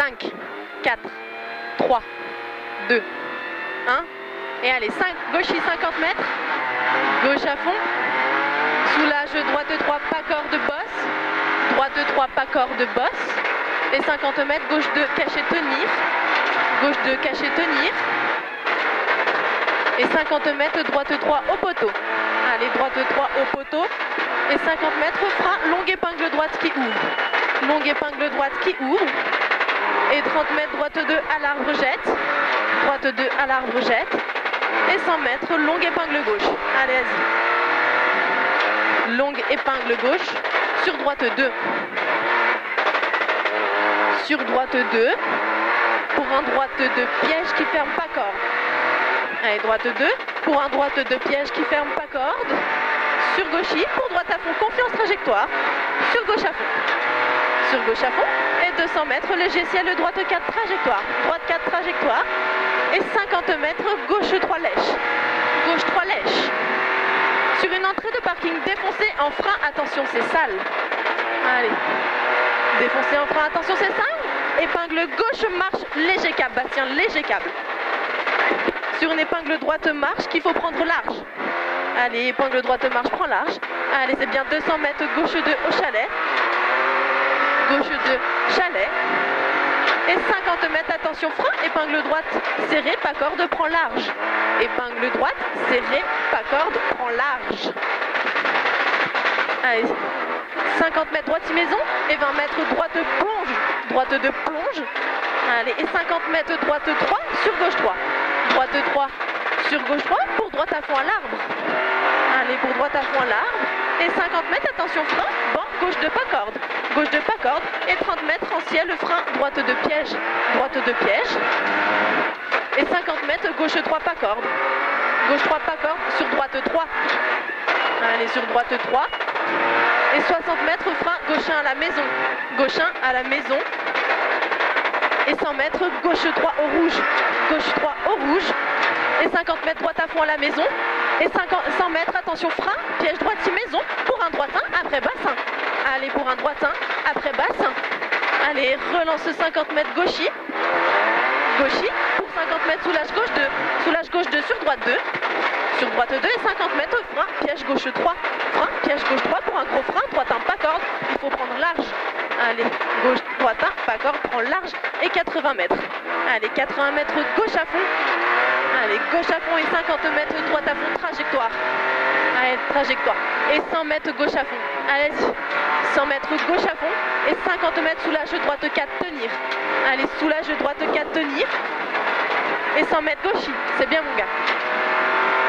5, 4, 3, 2, 1. Et allez, 5, gauchis 50 mètres. Gauche à fond. Soulage droite 3, pas corde bosse. Droite 3, pas corde bosse. Et 50 mètres, gauche 2, caché tenir. Gauche 2, caché tenir. Et 50 mètres, droite 3 au poteau. Allez, droite 3 au poteau. Et 50 mètres, frein, longue épingle droite qui ouvre. Longue épingle droite qui ouvre. Et 30 mètres, droite 2 à l'arbre jette. Droite 2 à l'arbre jette. Et 100 mètres, longue épingle gauche. Allez, vas-y. Longue épingle gauche. Sur droite 2. Sur droite 2. Pour un droite de piège qui ferme pas corde. Allez, droite 2. Pour un droite de piège qui ferme pas corde. Sur gauchis. Pour droite à fond, confiance trajectoire. Sur gauche à fond. Sur gauche à fond. Et 200 mètres, léger ciel, droite 4 trajectoire. Droite 4 trajectoire. Et 50 mètres, gauche 3 lèche. Gauche 3 lèche. Sur une entrée de parking défoncée en frein, attention, c'est sale. Allez. Défoncé en frein, attention, c'est sale. Épingle gauche, marche, léger câble. Bastien, léger câble. Sur une épingle droite, marche qu'il faut prendre large. Allez, épingle droite, marche, prends large. Allez, c'est bien 200 mètres, gauche 2 au chalet. Gauche 2, chalet. Et 50 mètres, attention, frein, épingle droite, serré, pas corde, prends large. Épingle droite, serré, pas corde, prends large. Allez, 50 mètres, droite maison, et 20 mètres, droite plonge. Droite de plonge. Allez, et 50 mètres, droite 3, sur gauche 3. Droite 3, sur gauche 3, pour droite à fond à l'arbre. Allez, pour droite à fond à l'arbre. Et 50 mètres, attention, frein, banc, gauche de pas corde. Gauche de pas corde. Et 30 mètres en ciel, frein, droite de piège. Droite de piège. Et 50 mètres, gauche 3, pas corde. Gauche 3, pas corde, sur droite 3. Allez, sur droite 3. Et 60 mètres, frein, gauche 1 à la maison. Gauche 1 à la maison. Et 100 mètres, gauche 3 au rouge. Gauche 3 au rouge. Et 50 mètres, droite à fond à la maison. Et 50, 100 mètres, attention, frein, piège droite, si maison, pour un droitin, après bassin. Allez, pour un droitin, après bassin. Allez, relance 50 mètres gauchis. Gauchis, pour 50 mètres, soulage gauche 2. Soulage gauche 2 sur droite 2. Sur droite 2 et 50 mètres, frein, piège gauche 3. Frein, piège gauche 3 pour un gros frein, droitin, pas corde. Il faut prendre large. Allez, gauche, droitin, pas corde, prends large. Et 80 mètres. Allez, 80 mètres gauche à fond. Allez, gauche à fond et 50 mètres droite à fond, trajectoire. Allez, trajectoire. Et 100 mètres gauche à fond. Allez-y. 100 mètres gauche à fond. Et 50 mètres soulage droite 4, tenir. Allez, soulage droite 4, tenir. Et 100 mètres gauchis. C'est bien mon gars.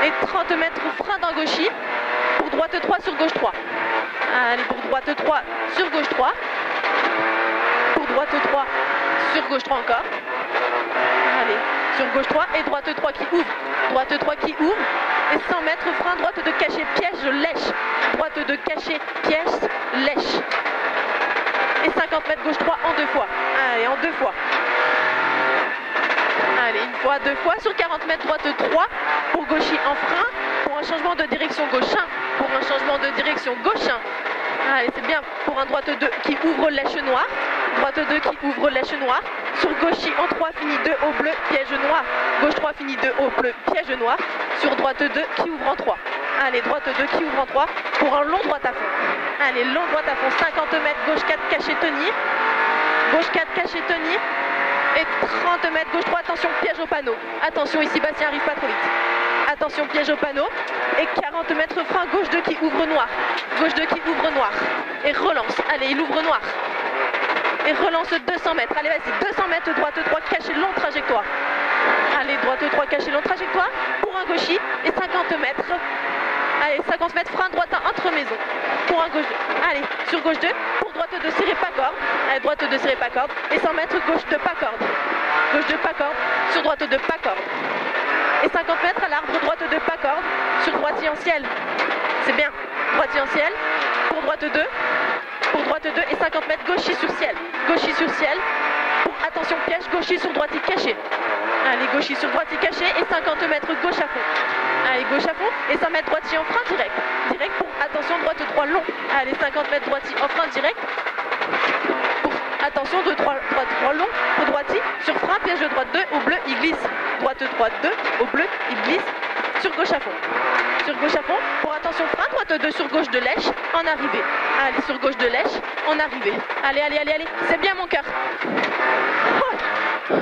Et 30 mètres frein dans gauchis. Pour droite 3 sur gauche 3. Allez, pour droite 3 sur gauche 3. Pour droite 3 sur gauche 3 encore. Allez, sur gauche 3 et droite 3 qui ouvre. Droite 3 qui ouvre. Et 100 mètres frein, droite de cachet, piège, lèche. Droite de cachet, piège, lèche. Et 50 mètres gauche 3 en deux fois. Allez, en deux fois. Allez, une fois, deux fois. Sur 40 mètres droite 3 pour gauchis en frein. Pour un changement de direction gauche 1. Pour un changement de direction gauche 1. Allez, c'est bien pour un droite 2 qui ouvre lèche noire. Droite 2 qui ouvre lèche noire. Sur gauchis en 3 finit 2 au bleu, piège noir. Gauche 3 finit 2 au bleu, piège noir. Sur droite 2 qui ouvre en 3. Allez, droite 2 qui ouvre en 3 pour un long droite à fond. Allez, long droite à fond, 50 mètres, gauche 4 caché tenir. Gauche 4 caché tenir. Et 30 mètres, gauche 3, attention, piège au panneau. Attention, ici Bastien arrive pas trop vite. Attention, piège au panneau. Et 40 mètres, frein, gauche 2 qui ouvre noir. Gauche 2 qui ouvre noir. Et relance. Allez, il ouvre noir. Et relance 200 mètres. Allez, vas-y, 200 mètres, droite 3, caché long trajectoire. Allez, droite 3, caché long trajectoire. Pour un gauchis. Et 50 mètres. Allez, 50 mètres, frein droite entre maison. Pour un gauche 2. Allez, sur gauche 2. Pour droite 2, serré pas corde. Allez, droite 2, serré pas corde. Et 100 mètres, gauche 2, pas corde. Gauche 2, pas corde. Sur droite 2, pas corde. Et 50 mètres à l'arbre, droite 2, pas corde. Sur droitier en ciel. C'est bien. Droitier en ciel. Pour droite 2. Pour droite 2 et 50 mètres, gauchis sur ciel. Gauchis sur ciel. Pour, attention, piège, gauchis sur droitier caché. Allez, gauchis sur droitier caché et 50 mètres gauche à fond. Allez, gauche à fond et 100 mètres droitier en frein direct. Direct pour, attention, droite 3 long. Allez, 50 mètres droitier en frein direct. Pour, attention, 2, 3, droite 3 long. Pour piège de droite 2, au bleu, il glisse. Droite 3, 2, au bleu, il glisse. Sur gauche à fond. Sur gauche à fond. Attention, frein, droite 2 sur gauche de lèche, en arrivée. Allez, sur gauche de lèche, en arrivée. Allez, allez, allez, allez. C'est bien mon cœur. Oh.